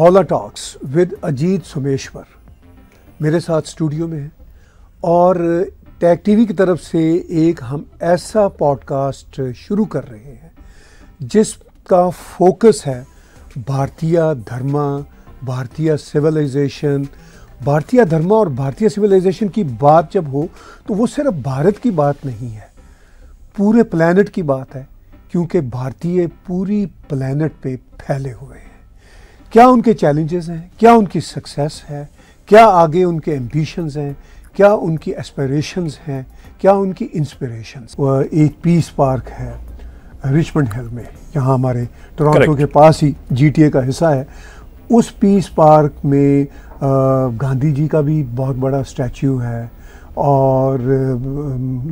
हौला talks with Ajit Sumeshwar मेरे साथ स्टूडियो में है। और टैग टीवी की तरफ़ से एक हम ऐसा पॉडकास्ट शुरू कर रहे हैं, जिसका फोकस है भारतीय धर्मा, भारतीय सिविलाइजेशन भारतीय धर्मा और भारतीय सिविलाइजेशन की बात जब हो तो वो सिर्फ़ भारत की बात नहीं है, पूरे प्लानट की बात है, क्योंकि भारतीय पूरी प्लानट पे फैले हुए हैं। क्या उनके चैलेंजेस हैं? क्या उनकी सक्सेस है? क्या आगे उनके एम्बिशंस हैं? क्या उनकी एस्पिरेशंस हैं? क्या उनकी इंस्पिरेशंस एक पीस पार्क है रिचमंड हिल में यहाँ हमारे टोरंटो के पास ही जीटीए का हिस्सा है। उस पीस पार्क में गांधी जी का भी बहुत बड़ा स्टैचू है और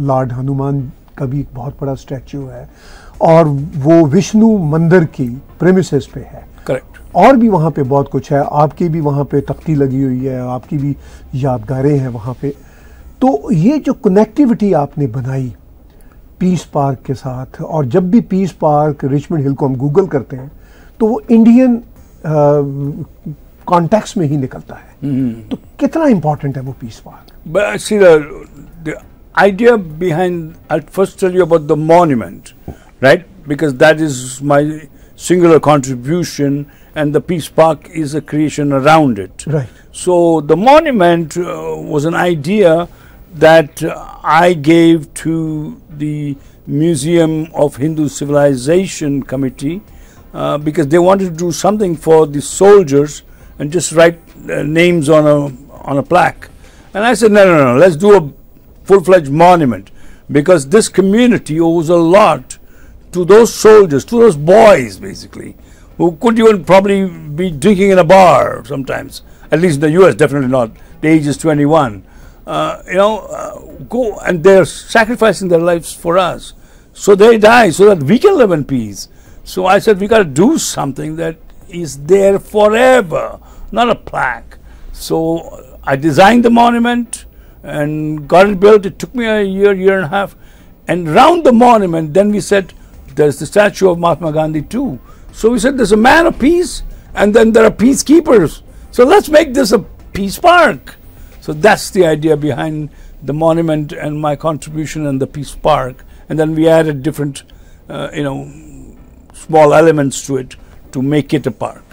लॉर्ड हनुमान का भी एक बहुत बड़ा स्टैचू है और वो विष्णु मंदिर की प्रेमिसेस पे है। करेक्ट और भी वहाँ पे बहुत कुछ है आपकी भी वहाँ पे तख्ती लगी हुई है आपकी भी यादगारें हैं वहाँ पे तो ये जो कनेक्टिविटी आपने बनाई पीस पार्क के साथ और जब भी पीस पार्क रिचमंड हिल को हम गूगल करते हैं तो वो इंडियन कॉन्टेक्स्ट में ही निकलता है हम्म। तो कितना इंपॉर्टेंट है वो peace park But see the the idea behind. I'll first tell you about the monument, right? Because that is my singular contribution, and the Peace Park is a creation around it. Right. So the monument uh, was an idea that uh, I gave to the Museum of Hindu Civilization Committee uh, because they wanted to do something for the soldiers and just write uh, names on a on a plaque. And I said, no, no, no, let's do a full-fledged monument because this community owes a lot to those soldiers, to those boys, basically, who could even probably be drinking in a bar sometimes. At least in the U.S., definitely not. The age is 21. Uh, you know, uh, go and they're sacrificing their lives for us. So they die so that we can live in peace. So I said, we got to do something that is there forever, not a plaque. So I designed the monument and got it built. It took me a year, year and a half. And round the monument, then we said, there's the statue of Mahatma Gandhi too. So we said, there's a man of peace, and then there are peacekeepers. So let's make this a peace park. So that's the idea behind the monument and my contribution and the peace park. And then we added different, uh, you know, small elements to it to make it a park.